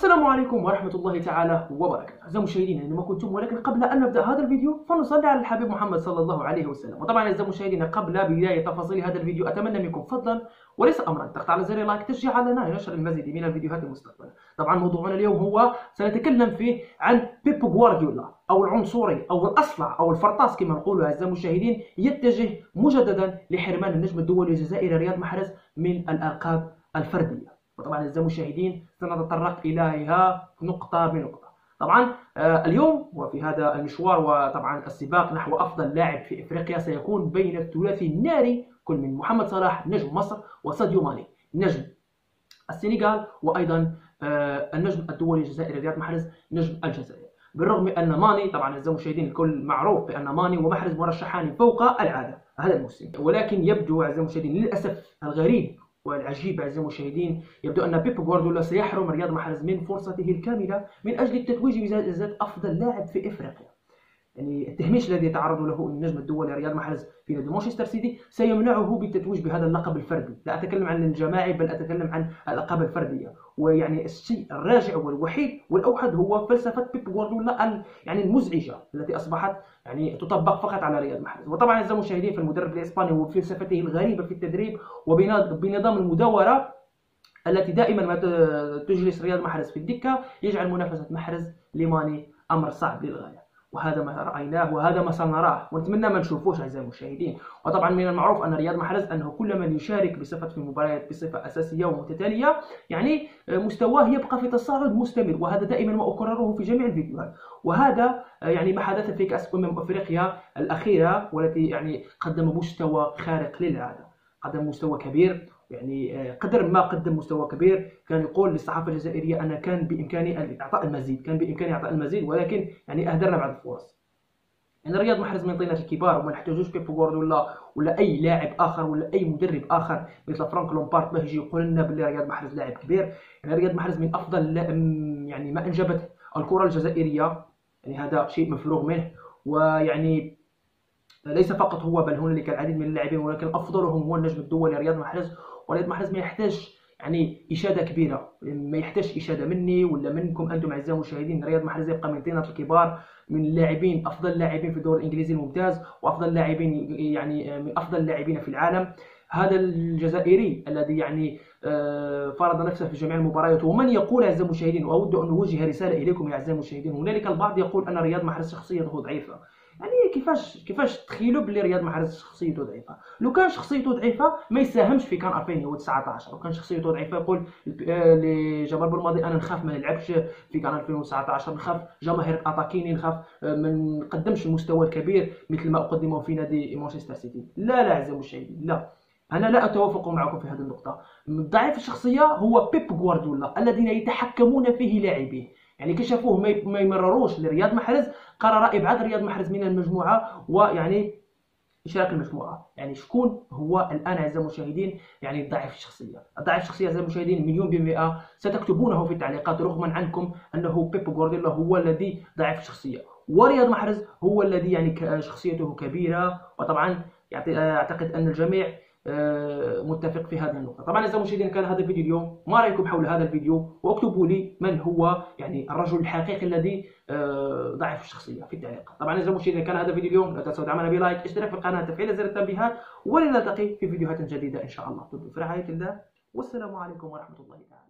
السلام عليكم ورحمة الله تعالى وبركاته. أعزائي المشاهدين أينما كنتم ولكن قبل أن نبدأ هذا الفيديو فنصلي على الحبيب محمد صلى الله عليه وسلم. وطبعا أعزائي المشاهدين قبل بداية تفاصيل هذا الفيديو أتمنى منكم فضلا وليس أمرا الضغط على زر لايك تشجيعا لنا لنشر المزيد من الفيديوهات المستقبلة طبعا موضوعنا اليوم هو سنتكلم فيه عن بيب غوارديولا أو العنصري أو الأصلع أو الفرطاس كما نقول أعزائي المشاهدين يتجه مجددا لحرمان النجم الدولي الجزائري رياض محرز من الألقاب الفردية. وطبعا اعزائي المشاهدين سنتطرق إليها نقطة بنقطة. طبعا آه، اليوم وفي هذا المشوار وطبعا السباق نحو أفضل لاعب في إفريقيا سيكون بين الثلاثي الناري كل من محمد صلاح نجم مصر وساديو ماني نجم السنغال وأيضا آه، النجم الدولي الجزائري رياض محرز نجم الجزائر بالرغم أن ماني طبعا اعزائي المشاهدين الكل معروف بأن ماني ومحرز مرشحان فوق العادة هذا الموسم. ولكن يبدو اعزائي المشاهدين للأسف الغريب والعجيب أعزائي المشاهدين يبدو أن بيب غوارديولا سيحرم رياض محرز من فرصته الكاملة من أجل التتويج بجائزة أفضل لاعب في إفريقيا. يعني التهميش الذي يتعرض له النجم الدولي رياض محرز في نادي مانشستر سيتي سيمنعه بالتتويج بهذا اللقب الفردي، لا أتكلم عن الجماعي بل أتكلم عن الألقاب الفردية، ويعني الشيء الراجع والوحيد والأوحد هو فلسفة بيب غوارديولا يعني المزعجة التي أصبحت يعني تطبق فقط على رياض محرز، وطبعا اعزائي المشاهدين فالمدرب الإسباني وفلسفته الغريبة في التدريب وبنظام المداورة التي دائما ما تجلس رياض محرز في الدكة يجعل منافسة محرز لماني أمر صعب للغاية. وهذا ما رأيناه وهذا ما سنراه. ونتمنى ما نشوفوش أعزائي المشاهدين. وطبعا من المعروف أن رياض محرز أنه كل من يشارك بصفة في المباريات بصفة أساسية ومتتالية يعني مستواه يبقى في تصاعد مستمر وهذا دائما ما أكرره في جميع الفيديوهات. وهذا يعني ما حدث في كأس أمم أفريقيا الأخيرة والتي يعني قدم مستوى خارق للعادة. قدم مستوى كبير يعني آه، قدر ما قدم مستوى كبير كان يقول للصحافة الجزائرية أنا كان بإمكاني أعطاء المزيد كان بإمكاني أعطاء المزيد ولكن يعني أهدرنا بعض الفرص. يعني رياض محرز من طينات الكبار وما نحتاجوش بيب ولا ولا أي لاعب آخر ولا أي مدرب آخر مثل فرانك لومبارد باه يجي يقول لنا باللي رياض محرز لاعب كبير. يعني رياض محرز من أفضل يعني ما أنجبت الكرة الجزائرية. يعني هذا شيء مفروغ منه ويعني ليس فقط هو بل هنالك العديد من اللاعبين ولكن أفضلهم هو النجم الدولي رياض محرز. ورياض محرز ما يحتاج يعني إشادة كبيرة. ما يحتاج إشادة مني ولا منكم أنتم أعزائي المشاهدين. رياض محرز يبقى من طينه الكبار من اللاعبين أفضل لاعبين في الدوري الإنجليزي الممتاز وأفضل لاعبين يعني من أفضل اللاعبين في العالم. هذا الجزائري الذي يعني آه، فرض نفسه في جميع المباريات. ومن يقول أعزائي المشاهدين وأود أن أوجه رسالة إليكم يا أعزائي المشاهدين هنالك البعض يقول أن رياض محرز شخصيته ضعيفة. يعني كيفاش كيفاش تخيلوا بلي رياض محرز شخصيته ضعيفة؟ لو كان شخصيته ضعيفة ما يساهمش في كان 2019 لو كان شخصيته ضعيفة يقول لجمال بالماضي أنا نخاف ما نلعبش في كان 2019 نخاف جماهير أتاكيني نخاف آه، ما نقدمش المستوى الكبير مثل ما اقدمه في نادي مانشستر سيتي. لا لا اعزائي المشاهدين لا. أنا لا أتوافق معكم في هذه النقطة. ضعيف الشخصية هو بيب غوارديولا الذين يتحكمون فيه لاعبيه. يعني كي شافوه ما يمرروش لرياض محرز قرر ابعاد رياض محرز من المجموعة ويعني إشراك المجموعة. يعني شكون هو الآن اعزائي المشاهدين؟ يعني ضعيف الشخصية. الضعيف الشخصية اعزائي المشاهدين مليون بالمئة. ستكتبونه في التعليقات رغما عنكم أنه بيب غوارديولا هو الذي ضعيف الشخصية. ورياض محرز هو الذي يعني شخصيته كبيرة وطبعا أعتقد أن الجميع متفق في هذه النقطة. طبعا أعزائي المشاهدين كان هذا الفيديو اليوم ما رأيكم حول هذا الفيديو؟ واكتبوا لي من هو يعني الرجل الحقيقي الذي آه، ضعف الشخصية في التعليقات طبعا أعزائي المشاهدين كان هذا الفيديو اليوم لا تنسوا دعمنا بلايك اشتراك في القناة تفعيل زر التنبيهات ولنلتقي في فيديوهات جديدة إن شاء الله. في رعاية الله. والسلام عليكم ورحمة الله تعالى.